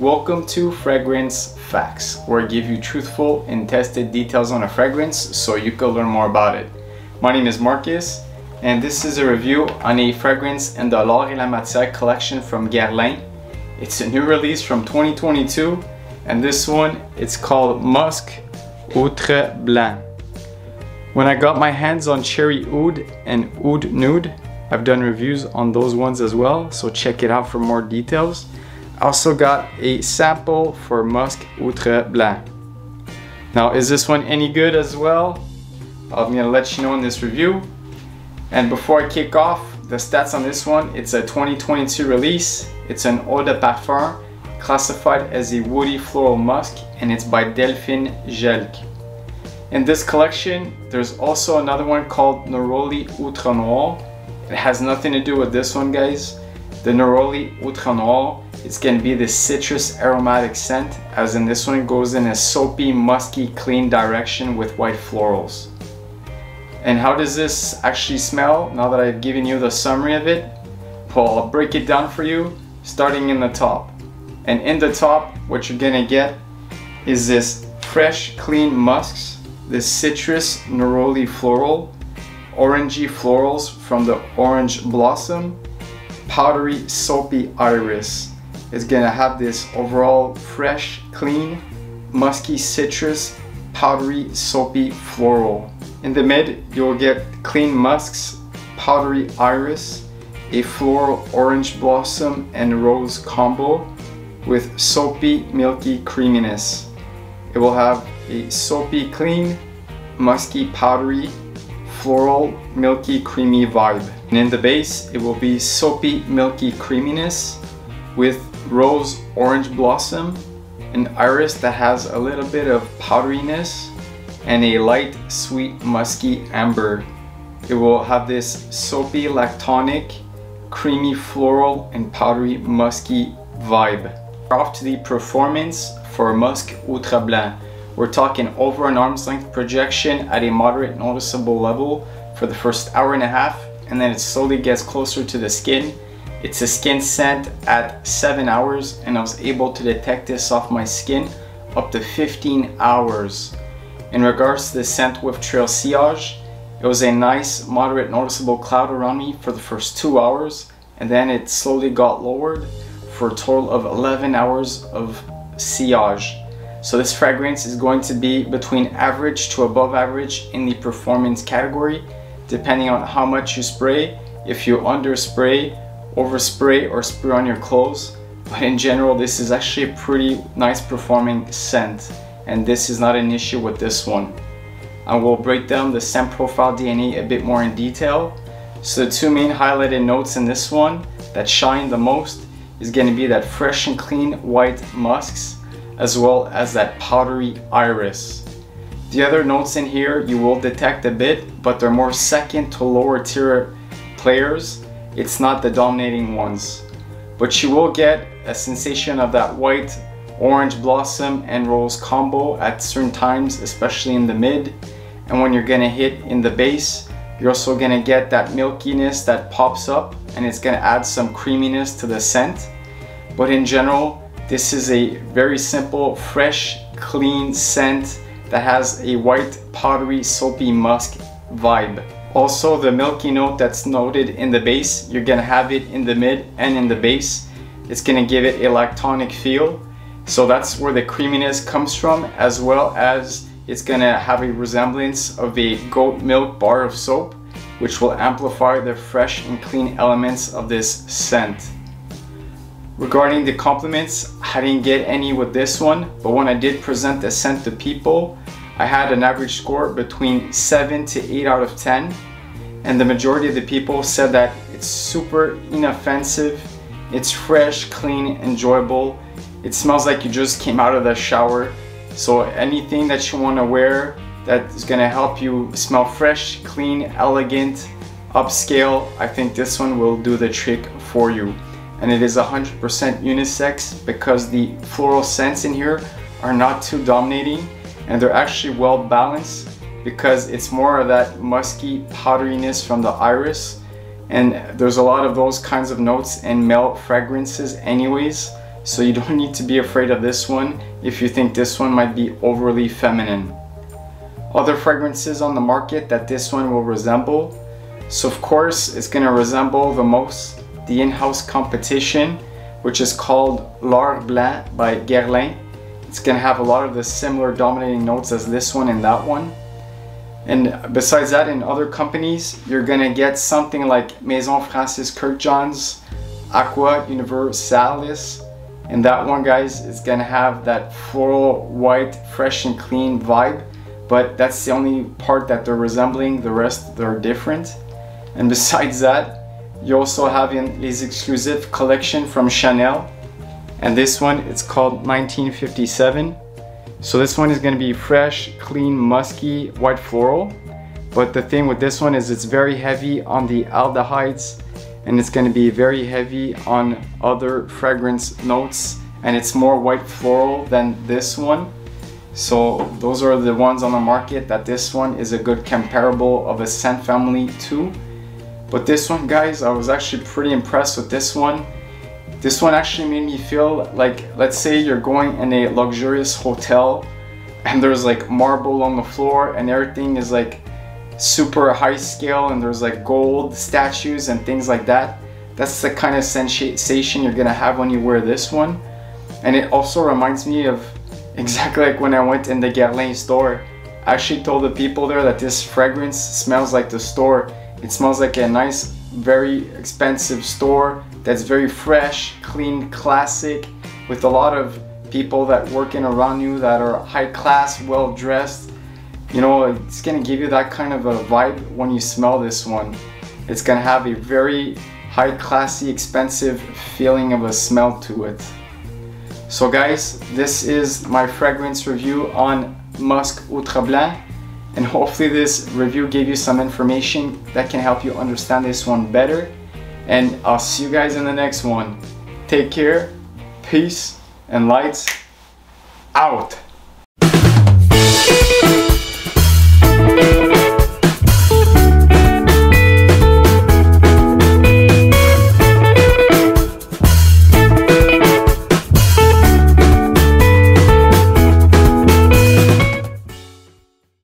Welcome to Fragrance Facts, where I give you truthful and tested details on a fragrance so you can learn more about it. My name is Marcus, and this is a review on a fragrance in the L'Art et la Matière collection from Guerlain. It's a new release from 2022, and this one, it's called Musk Outre Blanc. When I got my hands on Cherry Oud and Oud Nude, I've done reviews on those ones as well, so check it out for more details. Also got a sample for Musk Outre Blanc. Now, is this one any good as well? I'm gonna let you know in this review. And before I kick off, the stats on this one, it's a 2022 release. It's an eau de parfum classified as a woody floral musk and it's by Delphine Jelk. In this collection, there's also another one called Neroli Outrenoir it has nothing to do with this one, guys. The Neroli Outrenoir, it's gonna be the citrus aromatic scent, as in this one goes in a soapy, musky, clean direction with white florals. And how does this actually smell now that I've given you the summary of it? Well, I'll break it down for you, starting in the top. And in the top, what you're gonna get is this fresh, clean musks, this citrus neroli floral, orangey florals from the orange blossom, powdery soapy iris. It's gonna have this overall fresh, clean, musky citrus, powdery soapy floral. In the mid, you'll get clean musks, powdery iris, a floral orange blossom and rose combo with soapy milky creaminess. It will have a soapy clean, musky powdery floral, milky, creamy vibe. And in the base, it will be soapy, milky creaminess with rose orange blossom, an iris that has a little bit of powderiness, and a light, sweet, musky amber. It will have this soapy, lactonic, creamy floral, and powdery, musky vibe. Off to the performance for Musk Outre Blanc. We're talking over an arm's length projection at a moderate noticeable level for the first hour and a half and then it slowly gets closer to the skin. It's a skin scent at 7 hours and I was able to detect this off my skin up to 15 hours. In regards to the scent with trail sillage, it was a nice moderate noticeable cloud around me for the first 2 hours and then it slowly got lowered for a total of 11 hours of sillage. So this fragrance is going to be between average to above average in the performance category, depending on how much you spray, if you underspray, overspray, or spray on your clothes. But in general, this is actually a pretty nice performing scent, and this is not an issue with this one. I will break down the scent profile DNA a bit more in detail. So the two main highlighted notes in this one that shine the most is going to be that fresh and clean white musks as well as that powdery iris. The other notes in here you will detect a bit, but they're more second to lower tier players. It's not the dominating ones. But you will get a sensation of that white, orange blossom and rose combo at certain times, especially in the mid. And when you're gonna hit in the base, you're also gonna get that milkiness that pops up and it's gonna add some creaminess to the scent. But in general, this is a very simple, fresh, clean scent that has a white, powdery, soapy musk vibe. Also, the milky note that's noted in the base, you're gonna have it in the mid and in the base. It's gonna give it a lactonic feel. So that's where the creaminess comes from, as well as it's gonna have a resemblance of a goat milk bar of soap, which will amplify the fresh and clean elements of this scent. Regarding the compliments, I didn't get any with this one, but when I did present the scent to people, I had an average score between 7 to 8 out of 10. And the majority of the people said that it's super inoffensive, it's fresh, clean, enjoyable. It smells like you just came out of the shower. So anything that you want to wear that is going to help you smell fresh, clean, elegant, upscale, I think this one will do the trick for you and it is 100% unisex because the floral scents in here are not too dominating and they're actually well balanced because it's more of that musky powderiness from the iris and there's a lot of those kinds of notes in male fragrances anyways so you don't need to be afraid of this one if you think this one might be overly feminine. Other fragrances on the market that this one will resemble. So of course it's gonna resemble the most the in-house competition which is called L'Heure Blanc by Guerlain. It's gonna have a lot of the similar dominating notes as this one and that one. And besides that, in other companies, you're gonna get something like Maison Francis Kurkdjian's Aqua Universalis. And that one, guys, is gonna have that floral, white, fresh and clean vibe. But that's the only part that they're resembling. The rest, they're different. And besides that, you also have in Les Exclusives collection from Chanel. And this one, it's called 1957. So this one is gonna be fresh, clean, musky, white floral. But the thing with this one is it's very heavy on the aldehydes and it's gonna be very heavy on other fragrance notes and it's more white floral than this one. So those are the ones on the market that this one is a good comparable of a scent family to. But this one, guys, I was actually pretty impressed with this one. This one actually made me feel like, let's say you're going in a luxurious hotel and there's like marble on the floor and everything is like super high scale and there's like gold statues and things like that. That's the kind of sensation you're gonna have when you wear this one. And it also reminds me of exactly like when I went in the Guerlain store. I actually told the people there that this fragrance smells like the store it smells like a nice, very expensive store that's very fresh, clean, classic, with a lot of people that working around you that are high class, well dressed. You know, it's gonna give you that kind of a vibe when you smell this one. It's gonna have a very high classy, expensive feeling of a smell to it. So guys, this is my fragrance review on Musc Outreblanc and hopefully this review gave you some information that can help you understand this one better and I'll see you guys in the next one. Take care, peace, and lights out.